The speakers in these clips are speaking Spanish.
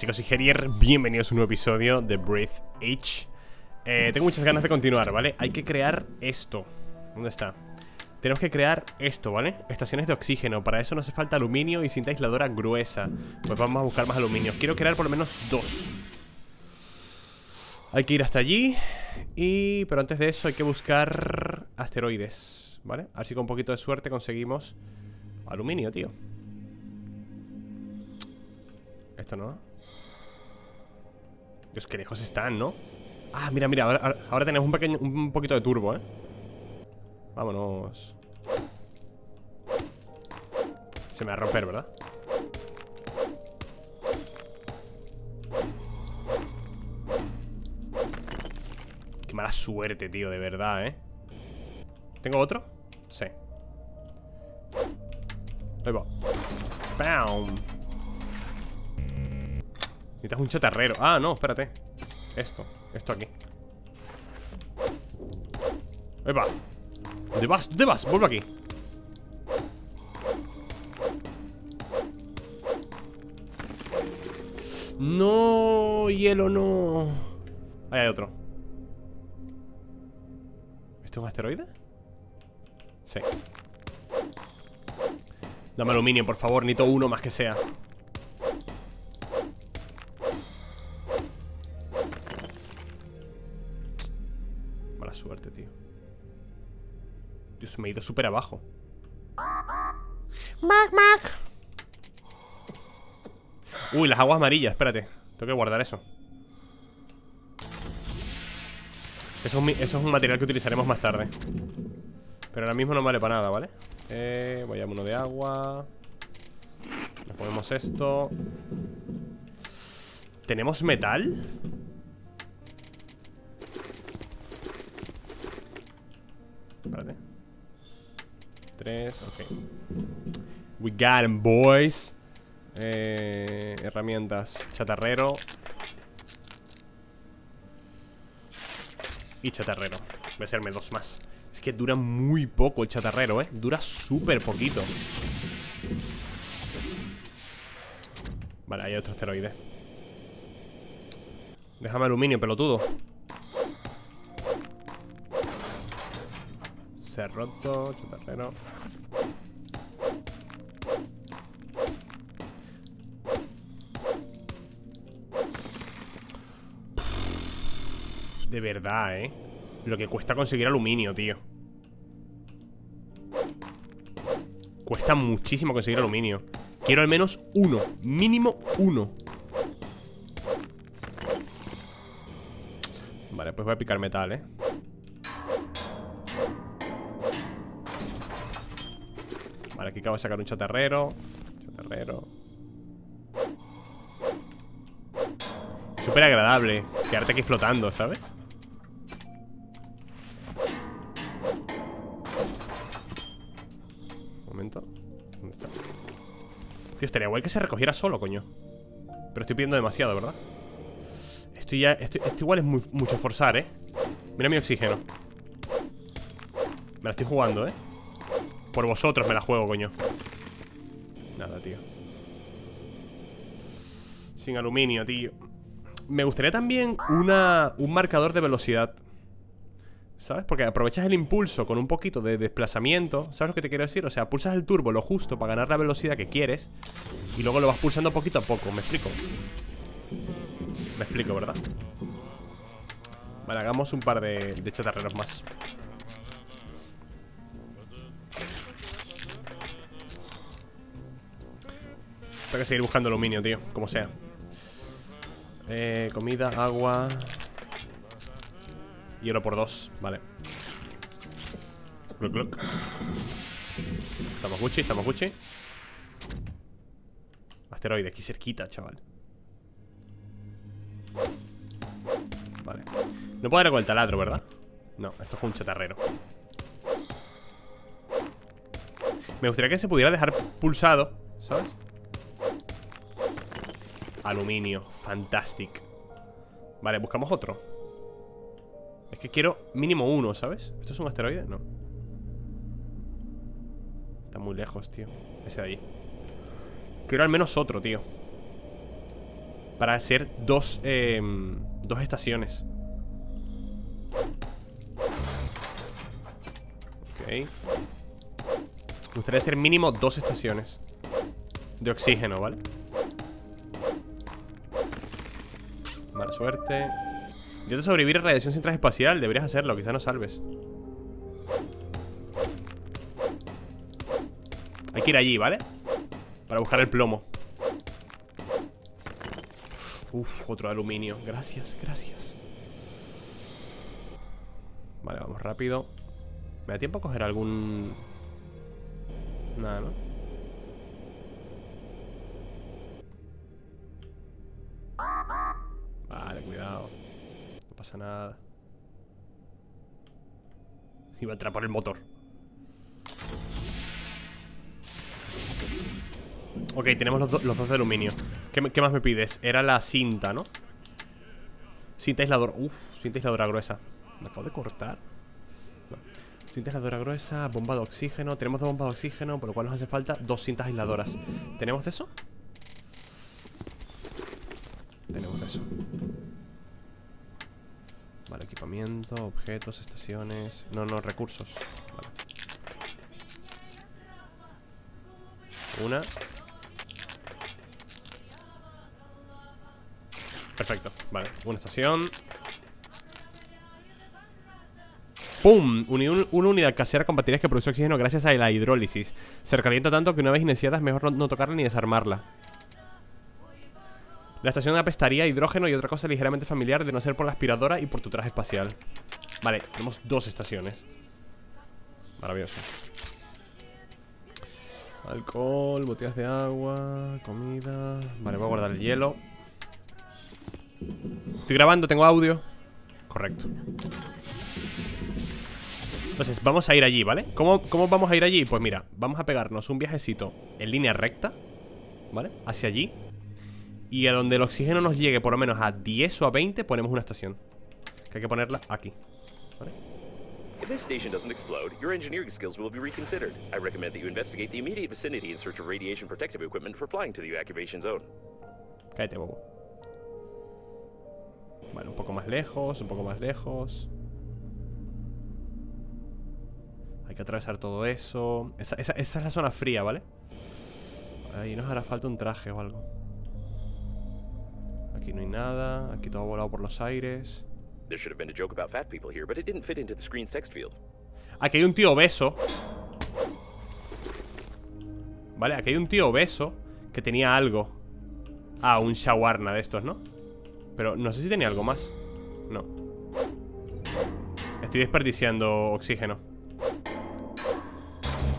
chicos, soy Gerier, bienvenidos a un nuevo episodio de Breath H. Eh, Tengo muchas ganas de continuar, ¿vale? Hay que crear esto. ¿Dónde está? Tenemos que crear esto, ¿vale? Estaciones de oxígeno. Para eso nos hace falta aluminio y cinta aisladora gruesa. Pues vamos a buscar más aluminio. Quiero crear por lo menos dos. Hay que ir hasta allí. Y... Pero antes de eso hay que buscar Asteroides, ¿vale? A ver si con un poquito de suerte conseguimos Aluminio, tío. Esto no Dios, qué lejos están, ¿no? Ah, mira, mira, ahora, tenemos un, pequeño, un poquito de turbo, ¿eh? Vámonos Se me va a romper, ¿verdad? Qué mala suerte, tío, de verdad, ¿eh? ¿Tengo otro? Sí Ahí va ¡Bam! Necesitas un chatarrero. Ah, no, espérate. Esto, esto aquí. ¡Epa! ¿Dónde vas? ¿Dónde vas? Vuelve aquí. No, hielo no. Ahí hay otro. ¿Esto es un asteroide? Sí. Dame aluminio, por favor, necesito uno más que sea me he ido súper abajo. Mac, mac. Uy, las aguas amarillas, espérate. Tengo que guardar eso. Eso es, un, material que utilizaremos más tarde. Pero ahora mismo no vale para nada, ¿vale? Eh, voy a uno de agua. Le ponemos esto. ¿Tenemos metal? Espérate. Tres, ok. We got him, boys. Eh, herramientas. Chatarrero. Y chatarrero. Voy a hacerme dos más. Es que dura muy poco el chatarrero, ¿eh? Dura súper poquito. Vale, hay otro asteroide. Déjame aluminio, pelotudo. Ha roto, chatarrero. De verdad, ¿eh? Lo que cuesta conseguir aluminio, tío Cuesta muchísimo conseguir aluminio Quiero al menos uno Mínimo uno Vale, pues voy a picar metal, ¿eh? Aquí acabo de sacar un chatarrero Chatarrero Súper agradable Quedarte aquí flotando, ¿sabes? Un momento ¿Dónde está? Tío, estaría guay que se recogiera solo, coño Pero estoy pidiendo demasiado, ¿verdad? Esto ya... Esto, igual es mucho forzar, ¿eh? Mira mi oxígeno Me la estoy jugando, ¿eh? Por vosotros me la juego, coño Nada, tío Sin aluminio, tío Me gustaría también una, un marcador de velocidad ¿Sabes? Porque aprovechas el impulso con un poquito de desplazamiento ¿Sabes lo que te quiero decir? O sea, pulsas el turbo lo justo para ganar la velocidad que quieres Y luego lo vas pulsando poquito a poco ¿Me explico? Me explico, ¿verdad? Vale, hagamos un par de, de chatarreros más Tengo que seguir buscando aluminio, tío Como sea. Eh, Comida, agua. Hielo por dos, vale. Estamos Gucci, estamos Gucci. Asteroide, aquí cerquita, chaval. Vale. No puedo ir con el taladro, ¿verdad? No, esto es un chatarrero. Me gustaría que se pudiera dejar pulsado ¿Sabes? Aluminio, fantastic. Vale, buscamos otro. Es que quiero mínimo uno, ¿sabes? ¿Esto es un asteroide? No. Está muy lejos, tío. Ese de ahí. Quiero al menos otro, tío. Para hacer dos, eh, dos estaciones. Ok. Me gustaría hacer mínimo dos estaciones De oxígeno, ¿vale? Mala suerte Intenta sobrevivir a radiación sin traje espacial Deberías hacerlo, quizá no salves Hay que ir allí, ¿vale? Para buscar el plomo Uf, otro aluminio Gracias, gracias Vale, vamos rápido ¿Me da tiempo a coger algún...? Nada, ¿no? Pasa nada Iba a entrar por el motor Ok, tenemos los, los dos de aluminio ¿Qué, ¿Qué, más me pides? Era la cinta, ¿no? Cinta aisladora Uf, cinta aisladora gruesa ¿Me acabo de cortar? No. Cinta aisladora gruesa, bomba de oxígeno Tenemos dos bombas de oxígeno, por lo cual nos hace falta Dos cintas aisladoras ¿Tenemos de eso? Tenemos de eso Vale, equipamiento, objetos, estaciones. No, no, recursos. Vale. Una. Perfecto, vale, una estación. ¡Pum! una unidad casera con baterías que produce oxígeno gracias a la hidrólisis. Se recalienta tanto que una vez iniciada es mejor no, tocarla ni desarmarla La estación apestaría hidrógeno y otra cosa ligeramente familiar de no ser por la aspiradora y por tu traje espacial. Vale, tenemos dos estaciones. Maravilloso. Alcohol, botellas de agua, comida. Vale, voy a guardar el hielo. Estoy grabando, tengo audio. Correcto. Entonces, vamos a ir allí, ¿vale? ¿Cómo, ¿Cómo vamos a ir allí? Pues mira, vamos a pegarnos un viajecito en línea recta ¿Vale? Hacia allí Y a donde el oxígeno nos llegue por lo menos a 10 o a 20 Ponemos una estación Que hay que ponerla aquí ¿Vale? If this station doesn't explode, your engineering skills will be reconsidered. I recommend that you investigate the immediate vicinity in search of radiation protective equipment for flying to the evacuation zone. Cállate, bobo. Vale, un poco más lejos, un poco más lejos Hay que atravesar todo eso esa, esa, esa es la zona fría, ¿vale? Ahí nos hará falta un traje o algo Aquí no hay nada Aquí todo ha volado por los aires. Aquí hay un tío obeso. Vale, aquí hay un tío obeso Que tenía algo. Ah, un shawarna de estos, ¿no? Pero no sé si tenía algo más. No. Estoy desperdiciando oxígeno.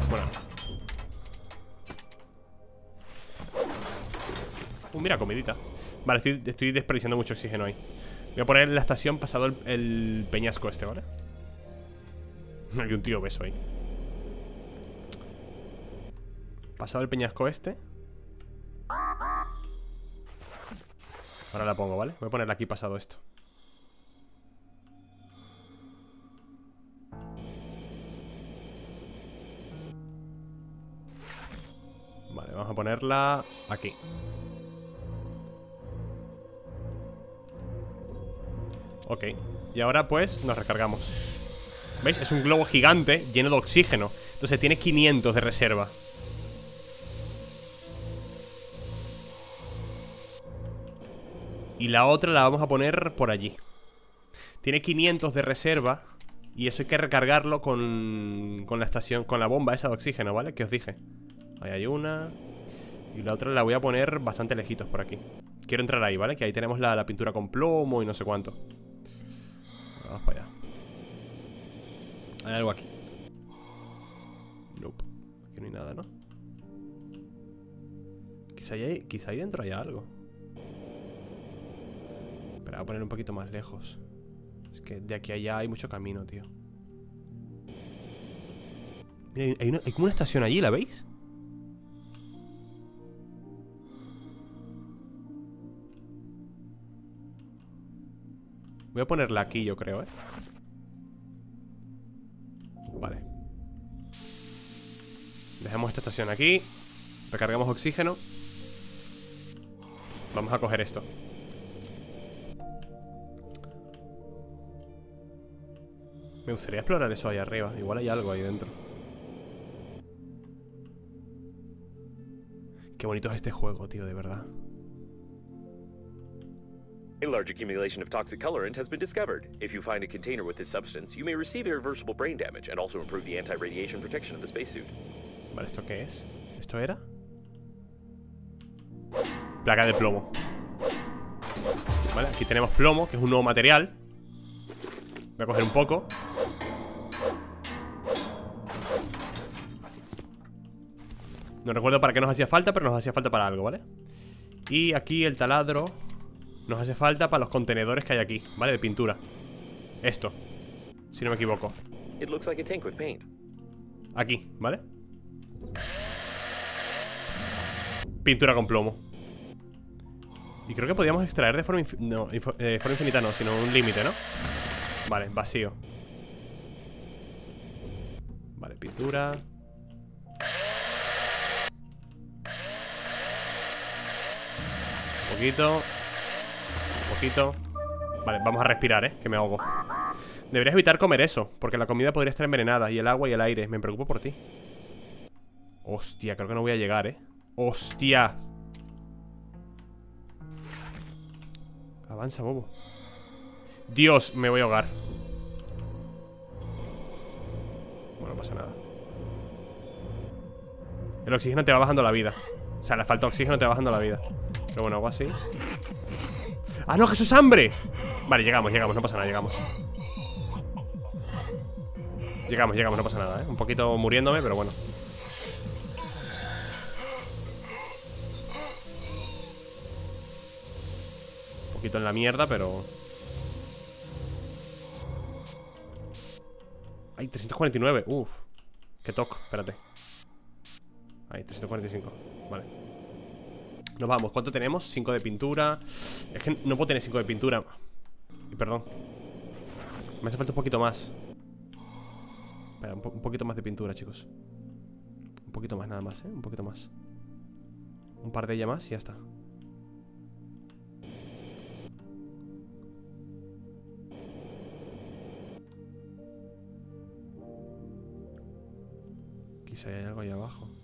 Bueno. Uh, mira, comidita Vale, estoy, desperdiciando mucho oxígeno ahí. Voy a poner la estación pasado el, el peñasco este, ¿vale? Hay un tío beso ahí. Pasado el peñasco este. Ahora la pongo, ¿vale? Voy a ponerla aquí pasado esto. Vale, vamos a ponerla aquí Ok, y ahora pues nos recargamos. ¿Veis? Es un globo gigante lleno de oxígeno. Entonces tiene 500 de reserva. Y la otra la vamos a poner por allí. Tiene 500 de reserva Y eso hay que recargarlo con, con la estación Con la bomba esa de oxígeno, ¿vale? Que os dije. Ahí hay una. Y la otra la voy a poner bastante lejitos por aquí. Quiero entrar ahí, ¿vale? Que ahí tenemos la, la pintura con plomo y no sé cuánto Vamos para allá Hay algo aquí Nope Aquí no hay nada, ¿no? Quizá ahí, quizá dentro haya algo voy a poner un poquito más lejos. Es que de aquí a allá hay mucho camino, tío. Mira, hay, hay como una estación allí, ¿la veis? Voy a ponerla aquí, yo creo, ¿eh? Vale. Dejamos esta estación aquí. Recargamos oxígeno. Vamos a coger esto. Me gustaría explorar eso ahí arriba. Igual hay algo ahí dentro. Qué bonito es este juego, tío, de verdad. A large accumulation of toxic colorant has been discovered. If you find a container with this substance, you may receive irreversible brain damage and also improve the anti-radiation protection of the spacesuit. Vale, ¿esto qué es? ¿Esto era? Placa de plomo Vale, aquí tenemos plomo, que es un nuevo material Voy a coger un poco No recuerdo para qué nos hacía falta, pero nos hacía falta para algo, ¿vale? Y aquí el taladro Nos hace falta para los contenedores que hay aquí, ¿vale? De pintura Esto Si no me equivoco. Aquí, ¿vale? Pintura con plomo Y creo que podíamos extraer de forma, no, de forma infinita no, sino un límite, ¿no? Vale, vacío Vale, pintura Un poquito Vale, vamos a respirar, ¿eh? Que me ahogo. Deberías evitar comer eso Porque la comida podría estar envenenada Y el agua y el aire. Me preocupo por ti. Hostia, creo que no voy a llegar, ¿eh? Hostia Avanza, bobo. Dios, me voy a ahogar. Bueno, no pasa nada. El oxígeno te va bajando la vida. O sea, la falta de oxígeno te va bajando la vida. Pero bueno, algo así ¡Ah, no, que eso es hambre! Vale, llegamos, llegamos, no pasa nada, llegamos. Llegamos, llegamos, no pasa nada, ¿eh? Un poquito muriéndome, pero bueno. Un poquito en la mierda, pero... Ay, 349, uff. Qué toco, espérate. Ahí, 345, vale Nos vamos, ¿cuánto tenemos? 5 de pintura. Es que no puedo tener 5 de pintura. Y perdón. Me hace falta un poquito más. Espera, un, un, poquito más de pintura, chicos. Un poquito más nada más, ¿eh? Un poquito más. Un par de ella más y ya está. Quizá hay algo ahí abajo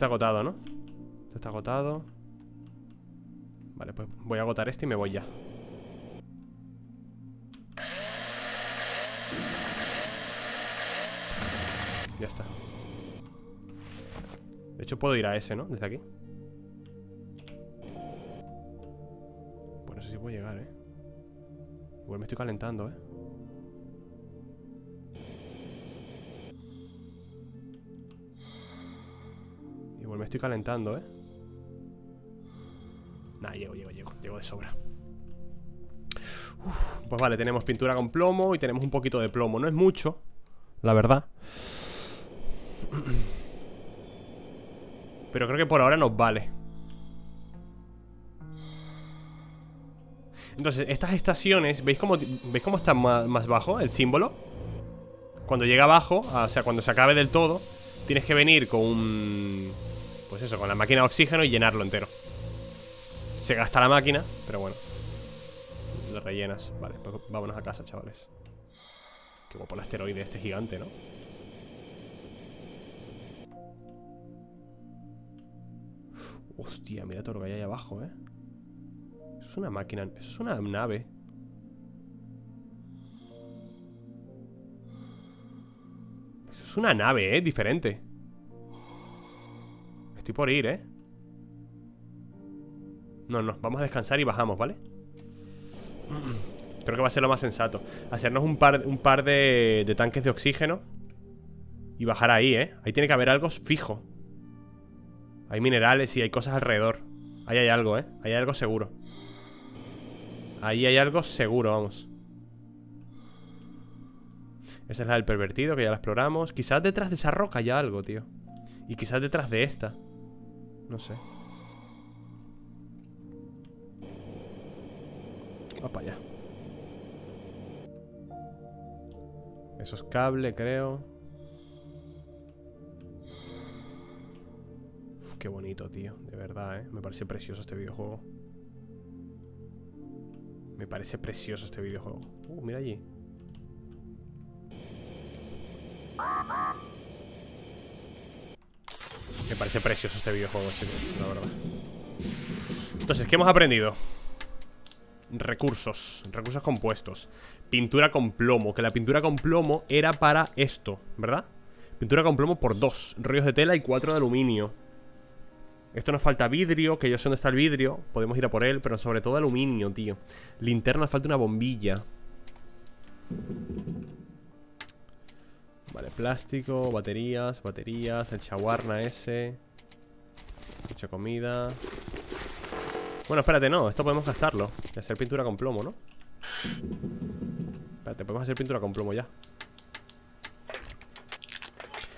está agotado, ¿no? Este está agotado Vale, pues voy a agotar este y me voy ya Ya está De hecho puedo ir a ese, ¿no? Desde aquí Pues no sé si puedo llegar, ¿eh? Igual me estoy calentando, ¿eh? Me estoy calentando, ¿eh? Nah, llego, llego, llego Llego de sobra Pues vale, tenemos pintura con plomo Y tenemos un poquito de plomo No es mucho, la verdad Pero creo que por ahora nos vale Entonces, estas estaciones ¿Veis cómo, ¿veis cómo está más, más bajo el símbolo? Cuando llega abajo O sea, cuando se acabe del todo Tienes que venir con un... Pues eso, con la máquina de oxígeno y llenarlo entero se gasta la máquina, pero bueno Lo rellenas Vale, pues vámonos a casa, chavales Qué guapo el asteroide este gigante, ¿no? Hostia, mira todo lo que hay ahí abajo, ¿eh? Eso es una máquina Eso es una nave Eso es una nave, ¿eh? Diferente Por ir, ¿eh? No, no, vamos a descansar y bajamos, ¿vale? Creo que va a ser lo más sensato Hacernos un par, un par de, de tanques de oxígeno Y bajar ahí, ¿eh? Ahí tiene que haber algo fijo Hay minerales y hay cosas alrededor Ahí hay algo, ¿eh? Ahí hay algo seguro Ahí hay algo seguro, vamos Esa es la del pervertido, que ya la exploramos Quizás detrás de esa roca haya algo, tío Y quizás detrás de esta No sé Va para allá. Eso es cable, creo. qué bonito, tío. De verdad, ¿eh? Me parece precioso este videojuego. Me parece precioso este videojuego. Uh, mira allí. Me parece precioso este videojuego, chicos, la verdad. Entonces, ¿qué hemos aprendido? Recursos, recursos compuestos Pintura con plomo, que la pintura con plomo era para esto, ¿verdad? Pintura con plomo por dos Rollos de tela y cuatro de aluminio Esto nos falta vidrio, que yo sé dónde está el vidrio Podemos ir a por él, pero sobre todo aluminio, tío Linterna, falta una bombilla Vale, plástico, baterías, baterías El chaguarna ese. Mucha comida. Bueno, espérate, no, esto podemos gastarlo. Y hacer pintura con plomo, ¿no? Espérate, podemos hacer pintura con plomo ya.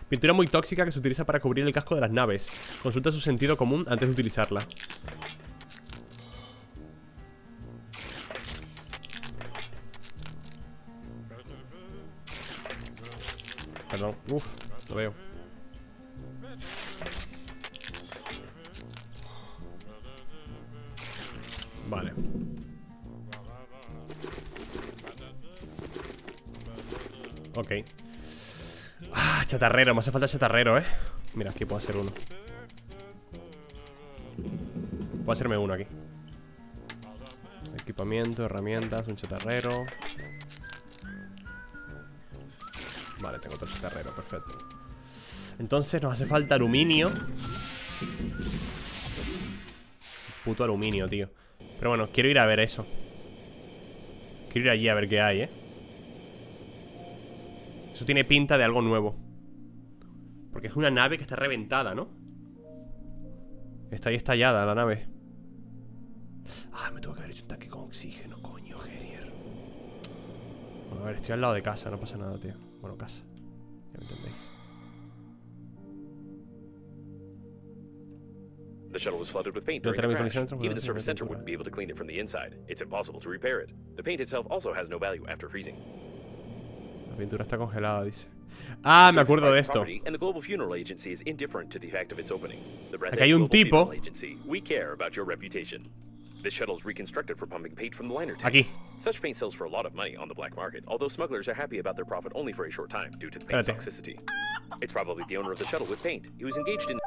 Pintura muy tóxica que se utiliza para cubrir el casco de las naves. Consulta su sentido común antes de utilizarla chatarrero, me hace falta chatarrero, eh Mira, aquí puedo hacer uno. Puedo hacerme uno aquí. Equipamiento, herramientas, un chatarrero. Vale, tengo otro chatarrero, perfecto. Entonces nos hace falta aluminio. Puto aluminio, tío. Pero bueno, quiero ir a ver eso. Quiero ir allí a ver qué hay, eh eso tiene pinta de algo nuevo es una nave que está reventada, ¿no? Está ahí estallada la nave Ah, me tengo que haber hecho un tanque con oxígeno, coño, Gerier Bueno, a ver, estoy al lado de casa, no pasa nada, tío Bueno, casa Ya me entendéis The shuttle was flooded with paint during the crash. Even the service center wouldn't be able to clean it from the inside. It's impossible to repair it. The paint itself also has no value after freezing. La pintura está congelada, dice. Ah, me acuerdo de esto. Aquí hay un tipo. This shuttle is reconstructed for pumping paint from the liner tanks. Aquí. Such paint sells for a lot of money on the black market, although smugglers are happy about their profit only for a short time due to the paint's toxicity. It's probably the owner of the shuttle with paint. He was engaged in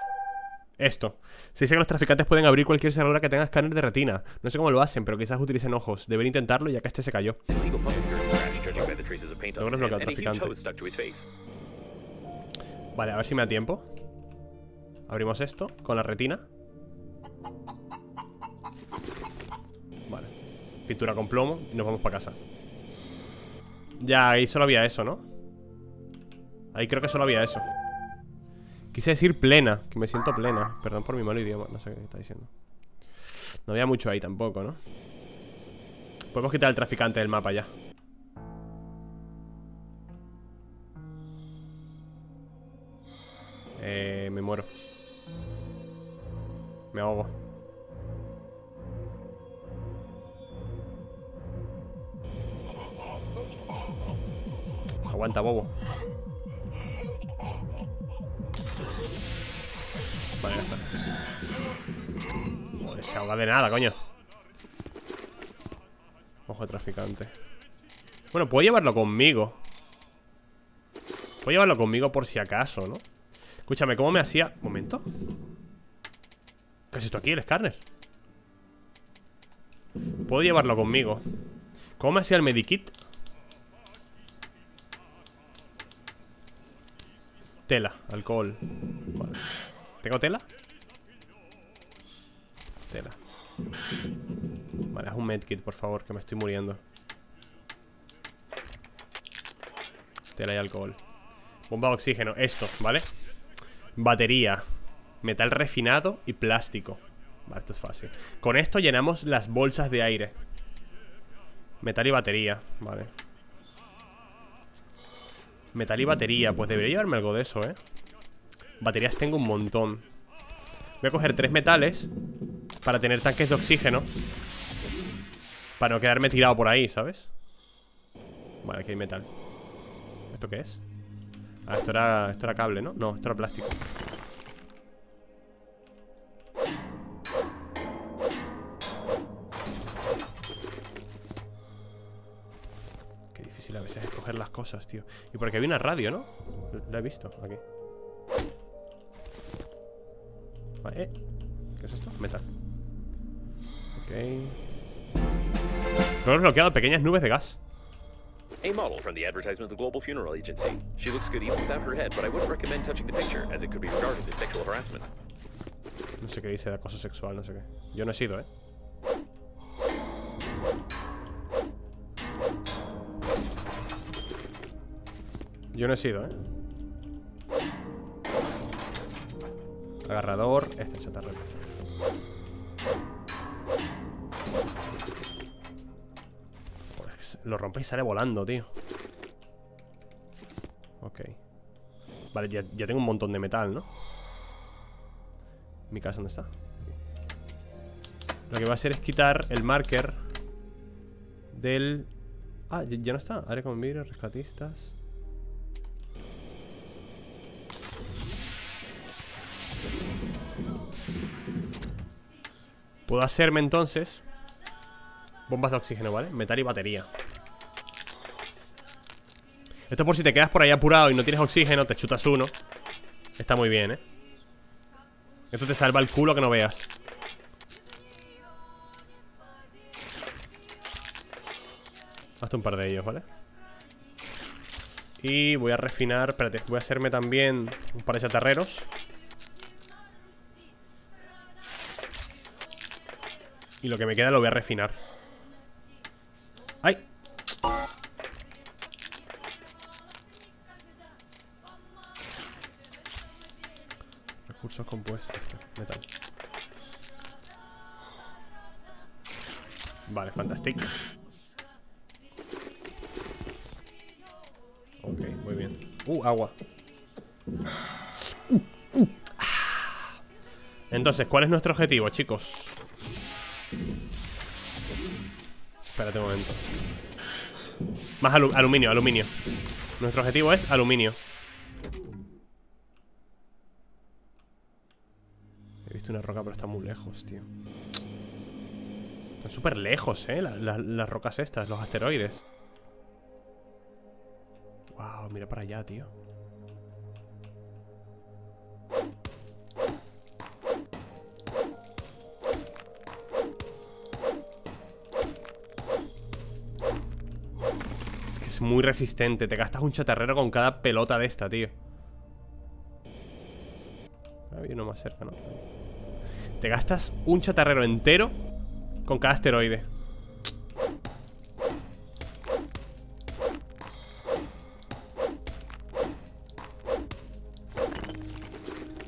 esto. Se dice que los traficantes pueden abrir cualquier cerradura que tenga escáner de retina. No sé cómo lo hacen, pero quizás utilicen ojos. Deben intentarlo ya que este se cayó. Vale, a ver si me da tiempo. Abrimos esto con la retina. Vale. Pintura con plomo y nos vamos para casa. Ya, ahí solo había eso, ¿no? Ahí creo que solo había eso. Quise decir plena, que me siento plena. Perdón por mi mal idioma, no sé qué está diciendo. No había mucho ahí tampoco, ¿no? Podemos quitar el traficante del mapa ya. Eh, me muero. Me ahogo. Aguanta, bobo. Ya se ahoga de nada, coño. Ojo de traficante. Bueno, puedo llevarlo conmigo. Puedo llevarlo conmigo por si acaso, ¿no? Escúchame, ¿cómo me hacía...? momento ¿Qué es esto aquí? ¿El escáner? Puedo llevarlo conmigo ¿Cómo me hacía el medikit? Tela, alcohol Vale ¿Tengo tela? Tela. Vale, haz un medkit, por favor, que me estoy muriendo. Tela y alcohol. Bomba de oxígeno, esto, ¿vale? Batería Metal refinado y plástico. Vale, esto es fácil. Con esto llenamos las bolsas de aire. Metal y batería Vale. Metal y batería Pues debería llevarme algo de eso, ¿eh? Baterías tengo un montón Voy a coger tres metales Para tener tanques de oxígeno Para no quedarme tirado por ahí, ¿sabes? Vale, aquí hay metal ¿Esto qué es? Ah, esto era, esto era cable, ¿no? No, esto era plástico Qué difícil a veces escoger las cosas, tío Y por porque había una radio, ¿no? La he visto, aquí eh. ¿Qué es esto? Metal. Ok. Lo he bloqueado pequeñas nubes de gas. A model from the advertisement of the Global Funeral Agency. She looks good even without her head, but I wouldn't recommend touching the picture, as it could be regarded as sexual harassment. No sé qué dice de acoso sexual, no sé qué. Yo no he sido, ¿eh? Yo no he sido, ¿eh? Agarrador, este se- Lo rompe y sale volando, tío. Ok. Vale, ya, ya tengo un montón de metal, ¿no? ¿Mi casa dónde está? Lo que voy a hacer es quitar el marker del... Ah, ya, ya no está. Área con vidrio, rescatistas. Puedo hacerme entonces bombas de oxígeno, ¿vale? Metal y batería. Esto por si te quedas por ahí apurado y no tienes oxígeno, te chutas uno. Está muy bien, ¿eh? Esto te salva el culo que no veas. Hasta un par de ellos, ¿vale? Y voy a refinar Espérate, voy a hacerme también Un par de chatarreros Y lo que me queda lo voy a refinar. ¡Ay! Recursos compuestos este, Metal. Vale, fantástico Ok, muy bien. Uh, agua. Entonces, ¿cuál es nuestro objetivo, chicos? Espérate un momento. Más alu- aluminio, aluminio. Nuestro objetivo es aluminio. He visto una roca, pero está muy lejos, tío. Están súper lejos, eh la- la- Las rocas estas, los asteroides. Wow, mira para allá, tío muy resistente. Te gastas un chatarrero con cada pelota de esta, tío. Había uno más cerca, ¿no? Te gastas un chatarrero entero Con cada asteroide.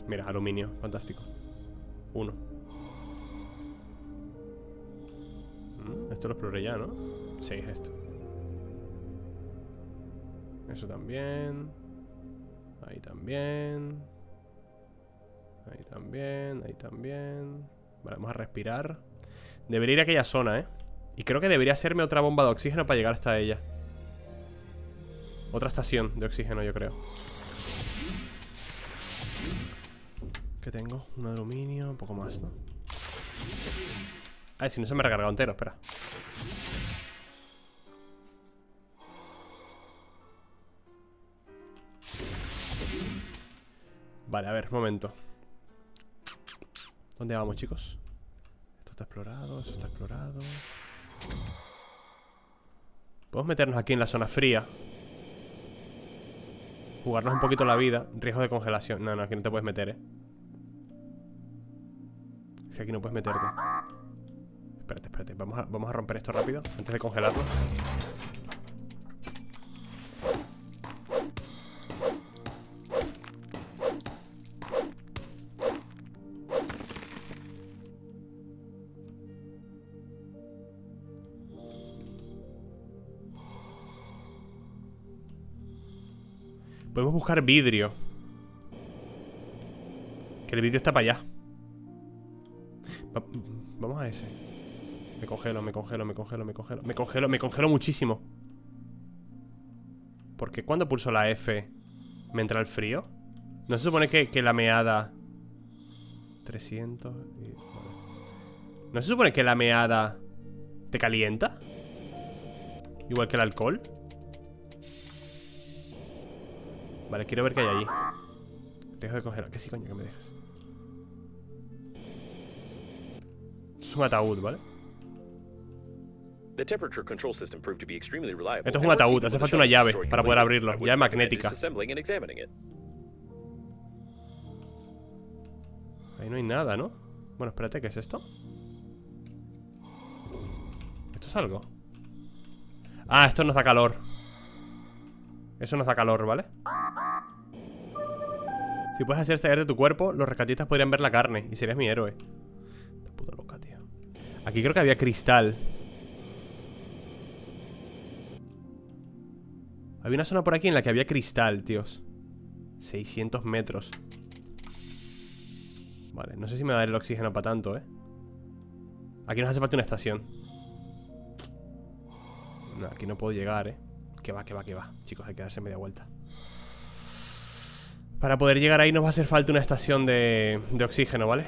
Mira, aluminio, fantástico. Uno. Mm, Esto lo exploré ya, ¿no? Sí, es esto Eso también Ahí también Ahí también, ahí también Vale, vamos a respirar Debería ir a aquella zona, ¿eh? Y creo que debería hacerme otra bomba de oxígeno para llegar hasta ella Otra estación de oxígeno, yo creo ¿Qué tengo? Un aluminio, un poco más, ¿no? Ay, si no se me ha recargado entero, espera Vale, a ver, momento. ¿Dónde vamos, chicos? Esto está explorado, eso está explorado. Podemos meternos aquí en la zona fría. Jugarnos un poquito la vida. Riesgo de congelación. No, no, aquí no te puedes meter, eh. Es que aquí no puedes meterte. Espérate, espérate. Vamos vamos a romper esto rápido Antes de congelarlo buscar vidrio Que el vidrio está para allá Va- Vamos a ese Me congelo, me congelo, me congelo, me congelo Me congelo, me congelo muchísimo Porque cuando pulso la F ¿Me entra el frío? ¿No se supone que, que la meada 300 y-. ¿No se supone que la meada Te calienta? Igual que el alcohol Vale, quiero ver qué hay allí. Dejo de congelar. Que sí, coño, que me dejes. Es un ataúd, ¿vale? Esto es un ataúd, hace falta una llave para poder abrirlo. Llave magnética. Ahí no hay nada, ¿no? Bueno, espérate, ¿qué es esto? ¿Esto es algo? Ah, esto nos da calor Eso nos da calor, ¿vale? Si puedes hacer estallar de tu cuerpo Los rescatistas podrían ver la carne Y serías mi héroe. Esta puta loca, tío. Aquí creo que había cristal. Había una zona por aquí en la que había cristal, tíos. 600 metros. Vale, no sé si me va a dar el oxígeno para tanto, ¿eh? Aquí nos hace falta una estación. No, aquí no puedo llegar, ¿eh? Que va, que va, que va. Chicos, hay que darse media vuelta Para poder llegar ahí nos va a hacer falta una estación de, de oxígeno, ¿vale?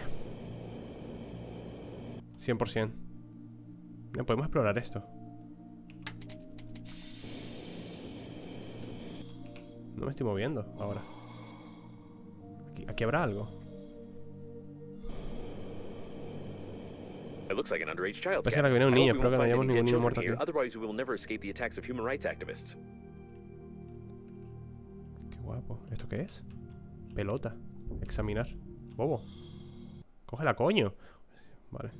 100% Bien, podemos explorar esto No me estoy moviendo ahora Aquí, aquí habrá algo It looks like an underage child's Pensé que venía un niño, espero que no hayamos ningún niño muerto aquí. Otherwise, we will never escape the attacks of human rights activists. Qué guapo. ¿Esto qué es? Pelota. Examinar. Bobo. Cógela, coño. Vale.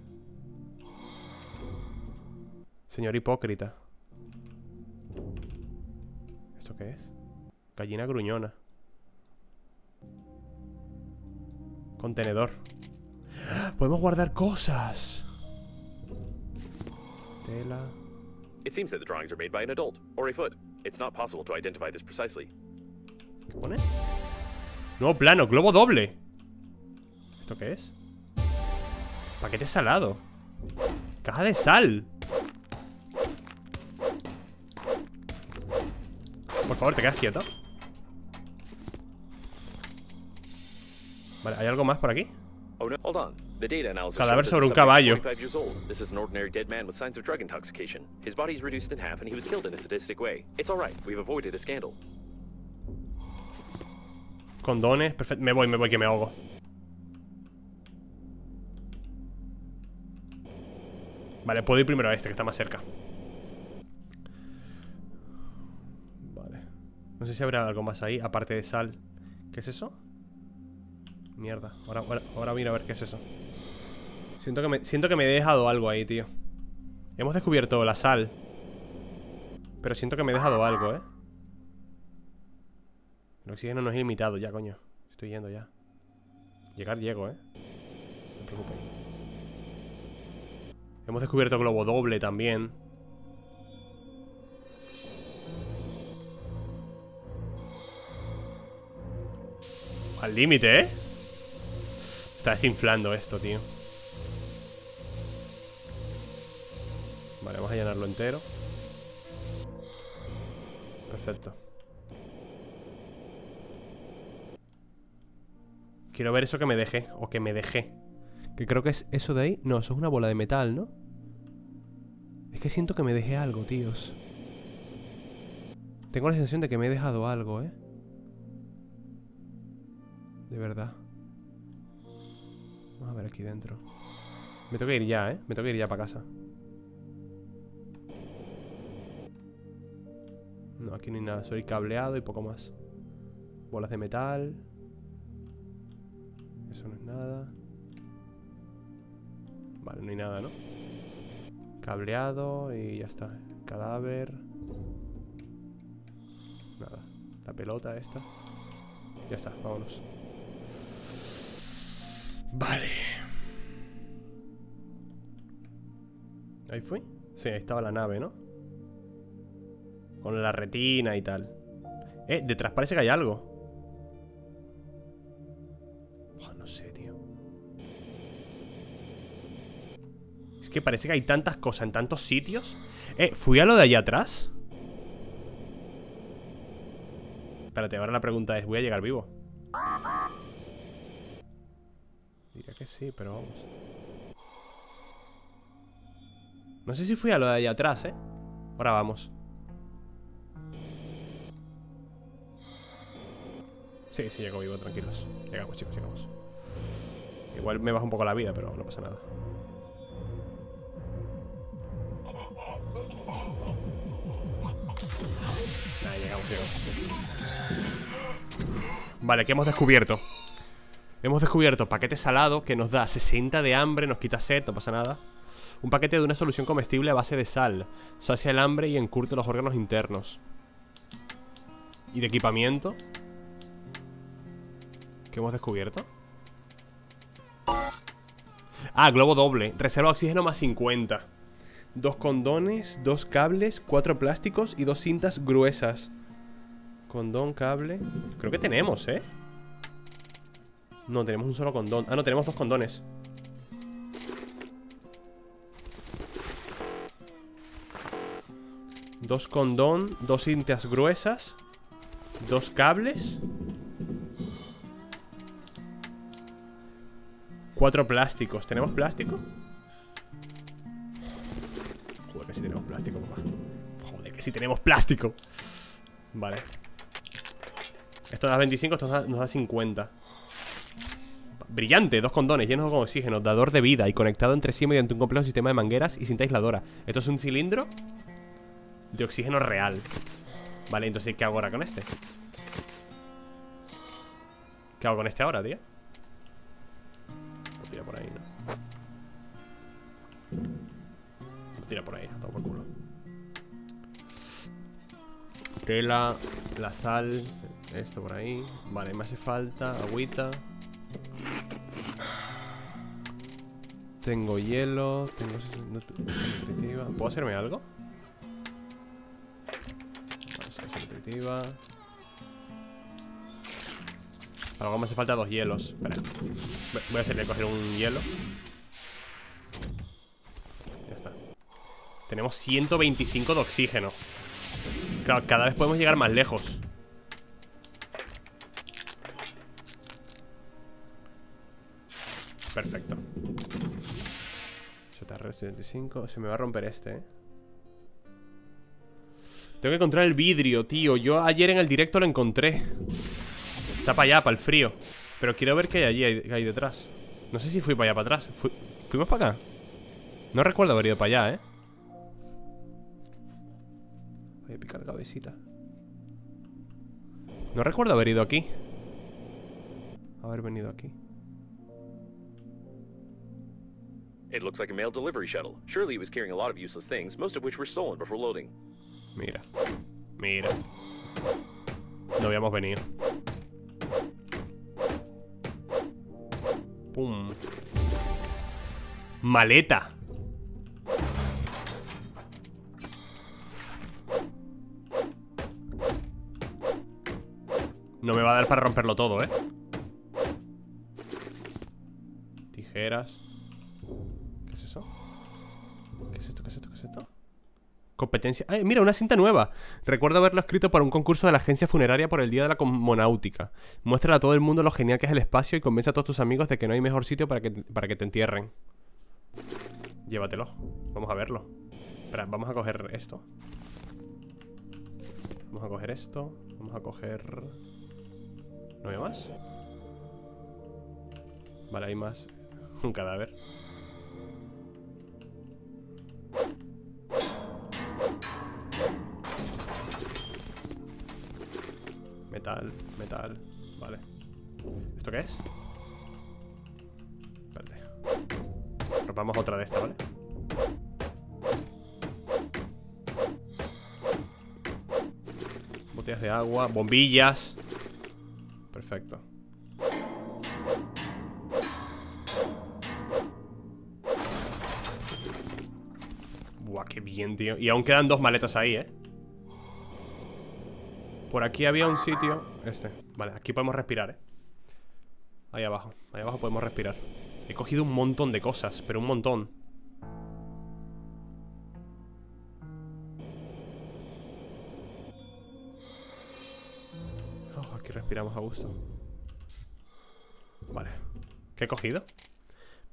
Señor hipócrita. ¿Esto qué es? Gallina gruñona. Contenedor. Podemos guardar cosas. Tela. It seems that the drawings are made by an adult, or a foot. It's not possible to identify this precisely. ¿Qué pone? Nuevo plano, globo doble. ¿Esto qué es? Paquete salado. Caja de sal. Por favor, te quedas quieto. Vale, ¿hay algo más por aquí? Oh no, hold on. The data analysis Cadáver sobre un caballo. is 45 years old. This is an ordinary dead man with signs of drug intoxication. His body is reduced in half and he was killed in a sadistic way. It's all right. We've avoided a scandal. Condones, perfecto. Me voy, me voy, que me ahogo. Vale, puedo ir primero a este, que está más cerca. Vale. No sé si habrá algo más ahí, aparte de sal. ¿Qué es eso? Mierda. Ahora, ahora, ahora voy a ir a ver qué es eso. Siento que, me, siento que me he dejado algo ahí, tío. Hemos descubierto la sal. Pero siento que me he dejado algo, ¿eh? El oxígeno no es ilimitado ya, coño. Estoy yendo ya. Llegar llego, ¿eh? No te preocupes. Hemos descubierto globo doble también. Al límite, ¿eh? Está desinflando esto, tío. Vale, vamos a llenarlo entero. Perfecto. Quiero ver eso que me dejé. O que me dejé. Que creo que es eso de ahí. No, eso es una bola de metal, ¿no? Es que siento que me dejé algo, tíos. Tengo la sensación de que me he dejado algo, ¿eh? De verdad. Vamos a ver aquí dentro. Me tengo que ir ya, ¿eh? Me tengo que ir ya para casa. No, aquí no hay nada. Soy cableado y poco más. Bolas de metal. Eso no es nada. Vale, no hay nada, ¿no? Cableado y ya está. Cadáver. Nada. La pelota esta. Ya está, vámonos. Vale. ¿Ahí fui? Sí, ahí estaba la nave, ¿no? Con la retina y tal. Eh, detrás parece que hay algo. Es que parece que hay tantas cosas en tantos sitios. Eh, ¿fui a lo de allá atrás? Espérate, ahora la pregunta es, ¿voy a llegar vivo? Diría que sí, pero vamos. No sé si fui a lo de allá atrás, ¿eh? Ahora vamos. Sí, sí, llego vivo, tranquilos. Llegamos, chicos, llegamos. Igual me baja un poco la vida, pero no pasa nada. Vale, ¿qué hemos descubierto? Hemos descubierto paquete salado que nos da 60 de hambre, nos quita sed, no pasa nada. Un paquete de una solución comestible a base de sal. Sacia el hambre y encurte los órganos internos. ¿Y de equipamiento? ¿Qué hemos descubierto? Ah, globo doble. Reserva oxígeno más 50. Dos condones, dos cables, cuatro plásticos y dos cintas gruesas. Condón, cable. Creo que tenemos, ¿eh? No, tenemos un solo condón. Ah, no, tenemos dos condones. Dos condón, dos cintas gruesas, dos cables. Cuatro plásticos. ¿Tenemos plástico? Que si tenemos plástico, papá. Joder, que si tenemos plástico. Vale. Esto da 25, esto nos da, nos da 50. Brillante, dos condones llenos con oxígeno, dador de vida y conectado entre sí mediante un complejo sistema de mangueras y cinta aisladora. Esto es un cilindro de oxígeno real. Vale, entonces, ¿qué hago ahora con este? ¿Qué hago con este ahora, tío? Lo tira por ahí, ¿no? Tira por ahí, a todo por culo. Tela, la sal, esto por ahí. Vale, me hace falta agüita. Tengo hielo, tengo nutritiva. ¿Puedo hacerme algo? Vale, nutritiva. Para algo me hace falta dos hielos. Espera. Voy a hacerle coger un hielo. Ya está. Tenemos 125 de oxígeno. Cada vez podemos llegar más lejos. Perfecto. ZR75. Se me va a romper este, ¿eh? Tengo que encontrar el vidrio, tío. Yo ayer en el directo lo encontré. Está para allá, para el frío. Pero quiero ver qué hay allí, qué hay detrás. No sé si fui para allá, para atrás. ¿Fuimos para acá? No recuerdo haber ido para allá, ¿eh? Voy a picar cabecita. No recuerdo haber ido aquí. Haber venido aquí. It looks like a mail delivery shuttle. Surely it was carrying a lot of useless things, most of which were stolen before loading. Mira. Mira. No habíamos venido. Pum. Maleta. No me va a dar para romperlo todo, ¿eh? Tijeras. ¿Qué es eso? ¿Qué es esto? ¿Qué es esto? ¿Qué es esto? Competencia. ¡Ay, mira! Una cinta nueva. Recuerdo haberlo escrito para un concurso de la agencia funeraria por el Día de la Comonáutica. Muestra a todo el mundo lo genial que es el espacio y convence a todos tus amigos de que no hay mejor sitio para que, para que te entierren. Llévatelo. Vamos a verlo. Espera, vamos a coger esto. Vamos a coger esto. Vamos a coger... ¿No hay más? Vale, hay más. Un cadáver. Metal, metal. Vale. ¿Esto qué es? Espérate. Rompamos otra de esta, ¿vale? Botellas de agua, bombillas. Perfecto. Buah, qué bien, tío. Y aún quedan dos maletas ahí, ¿eh? Por aquí había un sitio Este, vale, aquí podemos respirar, eh Ahí abajo, ahí abajo podemos respirar He cogido un montón de cosas, pero un montón Respiramos a gusto Vale ¿Qué he cogido?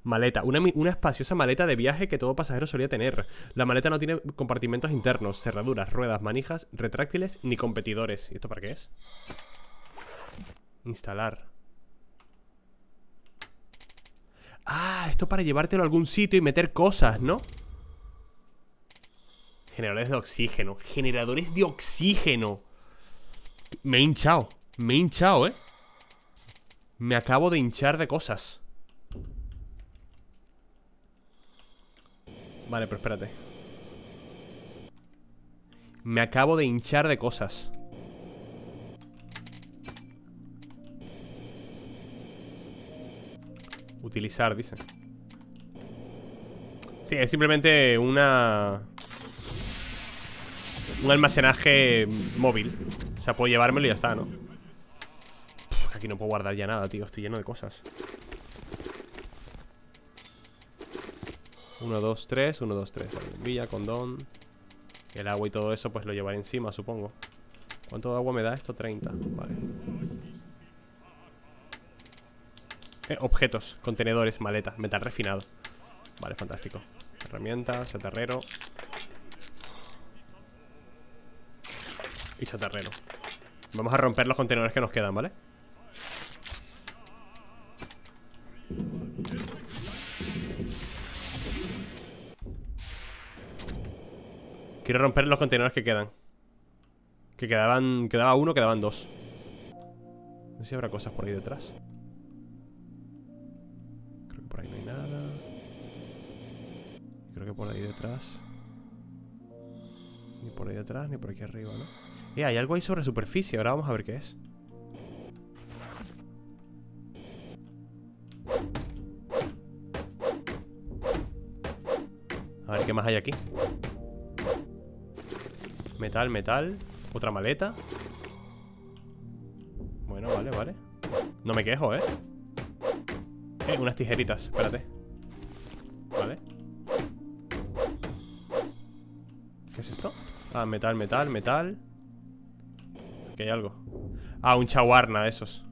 Maleta, una, una, espaciosa maleta de viaje que todo pasajero solía tener. La maleta no tiene compartimentos internos, cerraduras, ruedas, manijas, retráctiles ni competidores. ¿Y esto para qué es? Instalar Ah, esto para llevártelo a algún sitio y meter cosas, ¿no? Generadores de oxígeno Generadores de oxígeno Me he hinchado Me he hinchado, ¿eh? Me acabo de hinchar de cosas. Vale, pero espérate. Me acabo de hinchar de cosas. Utilizar, dice. Sí, es simplemente una... Un almacenaje móvil. O sea, puedo llevármelo y ya está, ¿no? Aquí no puedo guardar ya nada, tío. Estoy lleno de cosas. 1, 2, 3, 1, 2, 3 Villa, condón. El agua y todo eso pues lo llevaré encima, supongo. ¿Cuánto agua me da esto? 30, vale. Eh, Objetos, contenedores, maleta. Metal refinado. Vale, fantástico. Herramientas, chatarrero. Y chatarrero. Vamos a romper los contenedores que nos quedan, ¿vale? Quiero romper los contenedores que quedan. Que quedaban... Quedaba uno, quedaban dos. No sé si habrá cosas por ahí detrás. Creo que por ahí no hay nada. Creo que por ahí detrás. Ni por ahí detrás, ni por aquí arriba, ¿no? Eh, hay algo ahí sobre superficie. Ahora vamos a ver qué es. A ver qué más hay aquí Metal, metal Otra maleta Bueno, vale, vale No me quejo, ¿eh? Eh, unas tijeritas, espérate Vale ¿Qué es esto? Ah, metal, metal, metal Aquí hay algo Ah, un chawarna de esos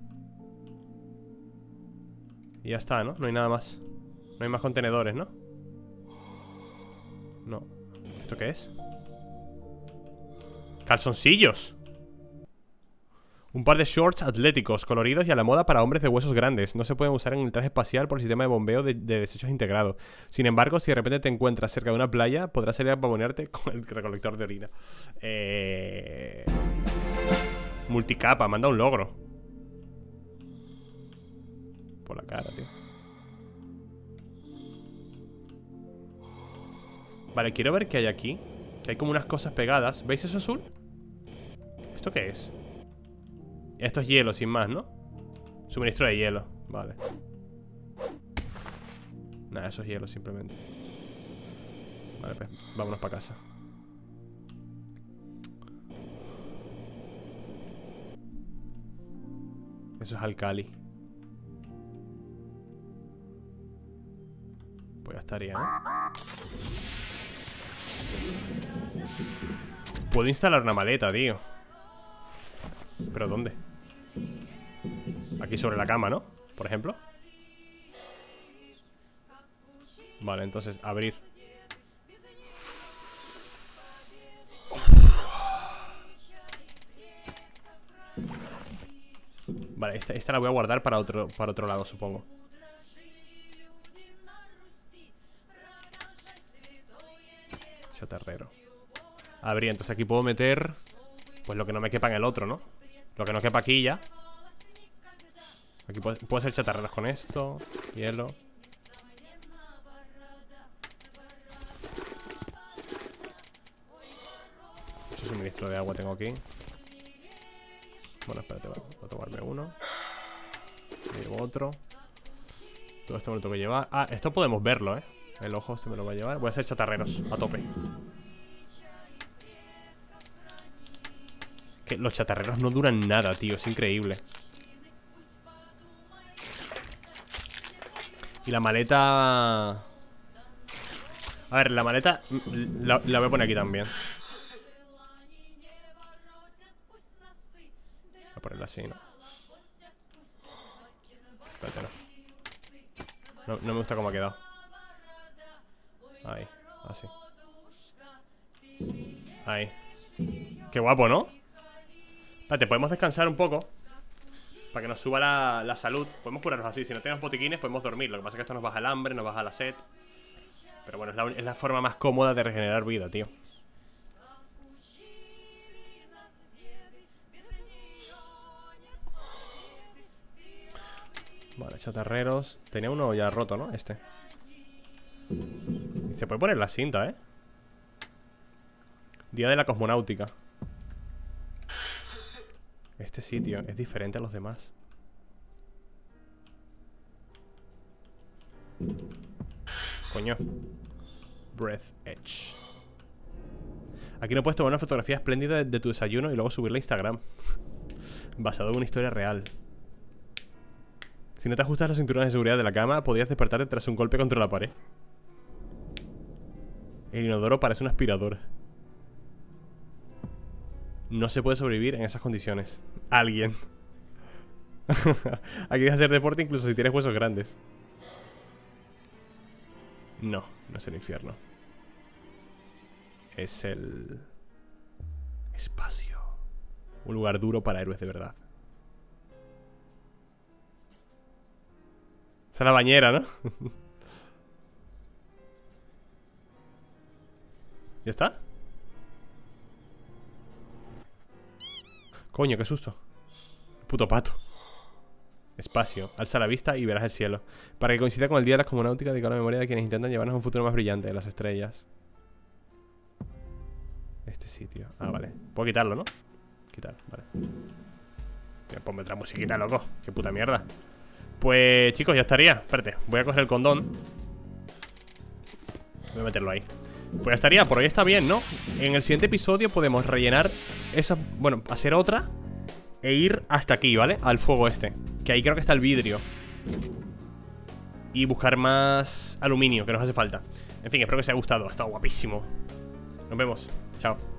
Y ya está, ¿no? No hay nada más No hay más contenedores, ¿no? No ¿Esto qué es? Calzoncillos un par de shorts atléticos, coloridos y a la moda para hombres de huesos grandes. No se pueden usar en el traje espacial por el sistema de bombeo de, desechos integrado. Sin embargo, si de repente te encuentras cerca de una playa, podrás salir a pavonearte con el recolector de orina. Eh... Multicapa, manda un logro. Por la cara, tío. Vale, quiero ver qué hay aquí. Hay como unas cosas pegadas. ¿Veis eso azul? ¿Esto qué es? Esto es hielo, sin más, ¿no? Suministro de hielo, vale Nada, eso es hielo simplemente Vale, pues, vámonos para casa Eso es alcali Pues ya estaría, ¿no? Puedo instalar una maleta, tío ¿Pero dónde? Aquí sobre la cama, ¿no? Por ejemplo Vale, entonces, abrir Vale, esta, esta, la voy a guardar para otro, para otro lado, supongo Chatarrero. Abrir, entonces aquí puedo meter Pues lo que no me quepa en el otro, ¿no? Lo que no quepa aquí ya. Aquí puedo, puedo hacer chatarreras con esto Hielo. Mucho suministro de agua tengo aquí. Bueno, espérate, voy a tomarme uno. Me llevo otro. Todo esto me lo tengo que llevar. Ah, esto podemos verlo, eh El ojo este me lo va a llevar. Voy a hacer chatarreros, a tope. Que los chatarreros no duran nada, tío Es increíble. Y la maleta... A ver, la maleta la, voy a poner aquí también. Voy a ponerla así, ¿no? Espérate, no. no No me gusta cómo ha quedado Ahí, así Ahí Qué guapo, ¿no? Espérate, podemos descansar un poco Para que nos suba la, la salud. Podemos curarnos así. Si no tenemos botiquines, podemos dormir. Lo que pasa es que esto nos baja el hambre, nos baja la sed. Pero bueno, es la, es la forma más cómoda de regenerar vida, tío. Vale, chatarreros. Tenía uno ya roto, ¿no? Este. Se puede poner la cinta, ¿eh? Día de la cosmonáutica. Este sitio es diferente a los demás. Coño. Breath Edge. Aquí no puedes tomar una fotografía espléndida de, de tu desayuno y luego subirla a Instagram. Basado en una historia real. Si no te ajustas los cinturones de seguridad de la cama, podrías despertarte tras un golpe contra la pared. El inodoro parece una aspiradora. No se puede sobrevivir en esas condiciones. Alguien. Aquí que hacer deporte incluso si tienes huesos grandes. No, no es el infierno. Es el... Espacio. Un lugar duro para héroes de verdad. Esa es la bañera, ¿no? ¿Ya está? Coño, qué susto. Puto pato. Espacio, alza la vista y verás el cielo. Para que coincida con el día de la cosmonáutica Dedica la memoria de quienes intentan llevarnos a un futuro más brillante De las estrellas. Este sitio. Ah, vale, puedo quitarlo, ¿no? Quitar, vale. Ponme otra musiquita, loco. Qué puta mierda. Pues, chicos, ya estaría. Espérate, voy a coger el condón. Voy a meterlo ahí pues ya estaría, por hoy está bien, ¿no? En el siguiente episodio podemos rellenar esa... Bueno, hacer otra E ir hasta aquí, ¿vale? Al fuego este Que ahí creo que está el vidrio Y buscar más aluminio Que nos hace falta En fin, espero que os haya gustado Ha estado guapísimo Nos vemos Chao